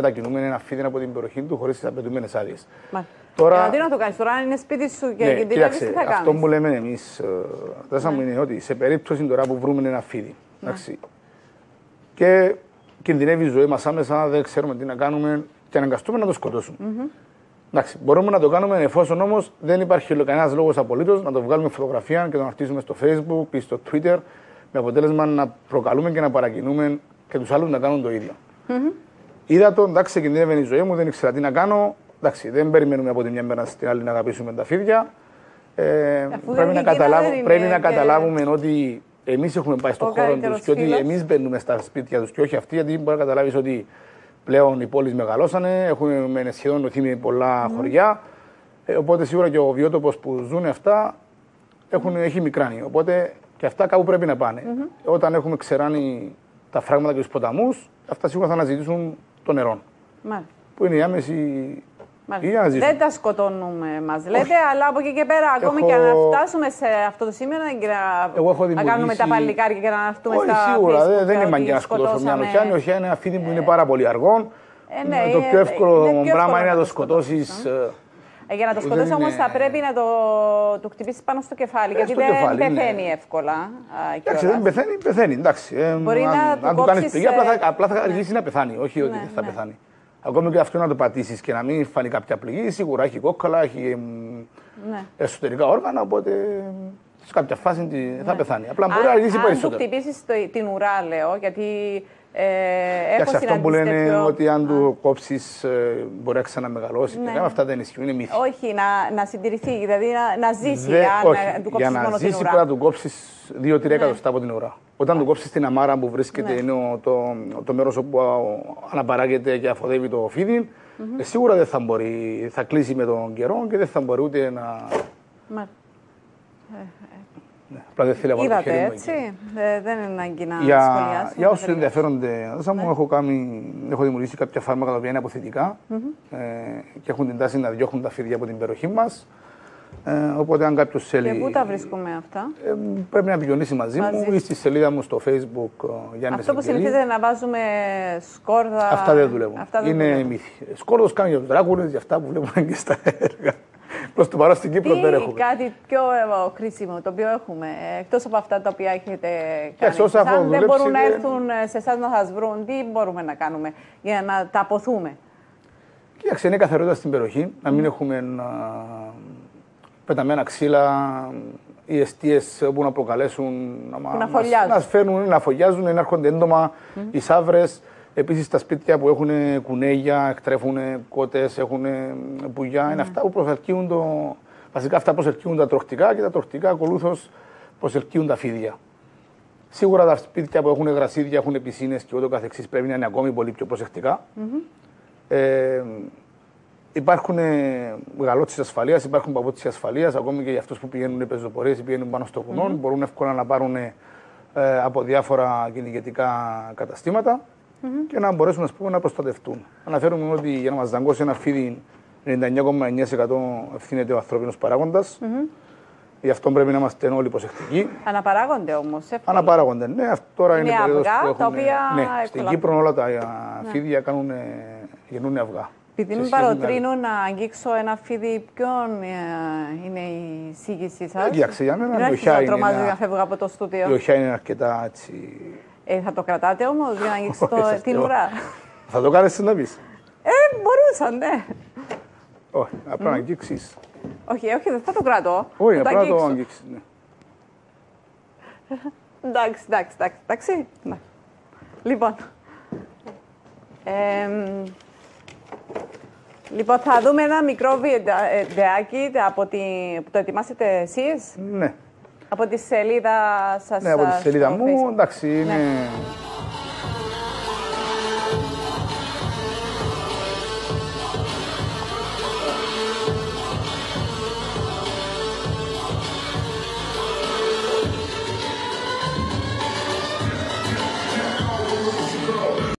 μετακινούμε ένα φίδι από την περιοχή του χωρίς τις απαιτούμενες άδειες. Τώρα... Γιατί να το κάνεις τώρα, αν είναι σπίτι σου και ναι, κινδυνεύει, τι θα κάνεις; Αυτό που λέμε εμείς, ε, ναι. είναι ότι σε περίπτωση τώρα που βρούμε ένα φίδι ναι. και κινδυνεύει η ζωή μας άμεσα, δεν ξέρουμε τι να κάνουμε και αναγκαστούμε να το σκοτώσουμε. Mm-hmm. Εντάξει, μπορούμε να το κάνουμε εφόσον όμως δεν υπάρχει κανένας λόγος απολύτως να το βγάλουμε φωτογραφία και να το αναρτήσουμε στο Facebook ή στο Twitter με αποτέλεσμα να προκαλούμε και να παρακινούμε και τους άλλους να κάνουν το ίδιο. Mm-hmm. Είδα το, εντάξει, κινδύνευε η ζωή μου, δεν ήξερα τι να κάνω. Εντάξει, δεν περιμένουμε από τη μια μέρα στην άλλη να αγαπήσουμε τα φίδια. Ε, πρέπει να, καταλάβουμε, πρέπει να καταλάβουμε ότι εμείς έχουμε πάει στον χώρο τους και ότι εμείς μπαίνουμε στα σπίτια τους και όχι αυτοί, γιατί μπορεί να καταλάβεις ότι πλέον οι πόλεις μεγαλώσανε, έχουμε σχεδόν νοηθεί με πολλά mm. χωριά. Ε, οπότε σίγουρα και ο βιότοπος που ζουν αυτά έχουν, έχει μικράνει. Οπότε και αυτά κάπου πρέπει να πάνε. Mm-hmm. Όταν έχουμε ξεράνει τα φράγματα και τους ποταμούς, αυτά σίγουρα θα αναζητήσουν το νερό. Mm. Που είναι η άμεση δεν τα σκοτώνουμε, μας λέτε, αλλά από εκεί και πέρα, ακόμη και να φτάσουμε σε αυτό το σημείο, να, να κάνουμε τα παλικάρια και να αναφτούμε στα σίγουρα, δεν, δεν είναι μαγιά να σκοτώσουμε μια νοχιά. Η νοχιά είναι ένα φίδι που είναι πάρα πολύ αργό. Ε, ναι, το πιο εύκολο πράγμα είναι να το σκοτώσεις. Ε, για να το σκοτώσει όμως θα πρέπει να το, το χτυπήσεις πάνω στο κεφάλι. γιατί δεν κεφάλι, πεθαίνει ναι. εύκολα. Εντάξει, δεν πεθαίνει, πεθαίνει. Εντάξει. Ε, Μπορεί αν, να αν του κάνεις πληγή, απλά θα, απλά θα αργήσει να πεθάνει. Όχι ότι ναι, θα ναι. πεθάνει. Ακόμη και αυτό να το πατήσεις και να μην φανεί κάποια πληγή, σίγουρα έχει κόκκαλα, έχει ναι. εσωτερικά όργανα, οπότε σε κάποια φάση θα ναι. πεθάνει. Απλά μπορεί να αργήσει περισσότερο. Αν του χτυπήσεις την ουρά, λέω, γιατί ε, έχω αυτό που λένε τέτοιο... ότι αν του κόψεις ε, μπορεί να ξαναμεγαλώσει. Ναι. Και αυτά δεν ισχύουν, είναι μύθι. Όχι, να, να συντηρηθεί, δηλαδή να, να ζήσει. Δε, αν όχι, του για να ζήσει πρέπει να του κόψεις 2-3 εκατοστά από την ουρά. Όταν του κόψεις την αμάρα που βρίσκεται, ναι. είναι το, το μέρος όπου αναπαράγεται και αφοδεύει το φίδι, mm-hmm. σίγουρα δεν θα μπορεί, θα κλείσει με τον καιρό και δεν θα μπορεί ούτε να. Μα. Ε, ναι, απλά δεν θέλει Είδατε, έτσι. Ε, δεν είναι ανάγκη να για, σχολιάσει. Για όσους ενδιαφέρονται, ναι. μου έχω, κάνει, έχω δημιουργήσει κάποια φάρμακα τα οποία είναι αποθετικά mm-hmm. ε, και έχουν την τάση να διώχνουν τα φίδια από την περιοχή μας. Ε, οπότε, αν κάποιος θέλει. Και πού τα βρίσκουμε αυτά; Ε, πρέπει να επικοινωνήσει μαζί, μαζί μου ή στη σελίδα μου στο Facebook. Ε, Γιάννη Αυτό που συνηθίζεται να βάζουμε σκόρδα. Αυτά δεν δουλεύουν. Αυτά δεν είναι μύθι. Σκόρδος κάνει για τους δράκουλε, για αυτά που βλέπουμε και στα έργα. Προ το παρόν στην Κύπρο δεν έχουμε. Κάτι πιο ε, κρίσιμο το οποίο έχουμε. Εκτός από αυτά τα οποία έχετε κάνει. Όσα αν δεν μπορούν να έρθουν σε εσάς να σας βρουν, τι μπορούμε να κάνουμε για να τα αποθούμε; Κοίταξε, είναι καθαρότητα στην περιοχή. Να μην έχουμε πεταμένα ξύλα, οι αιστείες που να προκαλέσουν, να, να, φωλιάζουν. να σφαίνουν, να φωλιάζουν, να έρχονται έντομα, mm. οι σαύρες. Επίσης τα σπίτια που έχουν κουνέγια, εκτρέφουν κότες, έχουν πουλιά, mm. είναι αυτά που προσελκύουν το. Βασικά αυτά προσελκύουν τα τροχτικά και τα τροχτικά ακολούθως προσελκύουν τα φίδια. Σίγουρα τα σπίτια που έχουν γρασίδια, έχουν πισίνες και ούτω καθεξής πρέπει να είναι ακόμη πολύ πιο προσεκτικά. Mm-hmm. Ε, Υπάρχουν γαλότσες ασφαλείας, υπάρχουν παπούτσια ασφαλείας, ακόμη και για αυτούς που πηγαίνουν πεζοπορίες ή πηγαίνουν πάνω στο βουνό, mm-hmm. μπορούν εύκολα να πάρουν ε, από διάφορα κυνηγετικά καταστήματα mm-hmm. και να μπορέσουν ας πούμε, να προστατευτούν. Αναφέρουμε ότι για να μας δαγκώσει ένα φίδι 99,9% ευθύνεται ο ανθρώπινος παράγοντας. Mm-hmm. Γι' αυτό πρέπει να είμαστε όλοι προσεκτικοί. Αναπαράγονται όμως. Αναπαράγονται, ναι. Αυτό τώρα είναι, είναι αυγά, που έχουν, τα οποία. Ναι, στην Κύπρο όλα τα ναι. φίδια κάνουν, γεννούν αυγά. Επειδή με παροτρύνω να αγγίξω ένα φίδι, ποιον ε, είναι η εισήγησή σας; Κοίταξε, για μένα η οχιά είναι. Δεν να φεύγω από το στούντιο. Η οχιά είναι αρκετά έτσι. Ε, θα το κρατάτε όμω για να αγγίξω την ουρά. Θα το κάνει να πει. Ε, μπορούσα, ναι. Όχι, απλά να αγγίξει. Όχι, όχι, δεν θα το κρατώ. Όχι, απλά το αγγίξει. Ναι. εντάξει, εντάξει, εντάξει. Λοιπόν. Λοιπόν, θα δούμε ένα μικρό βιντεάκι από τη... που το ετοιμάσετε εσείς. Ναι. Από τη σελίδα σας Ναι, από τη σελίδα μου, εντάξει, είναι... Ναι.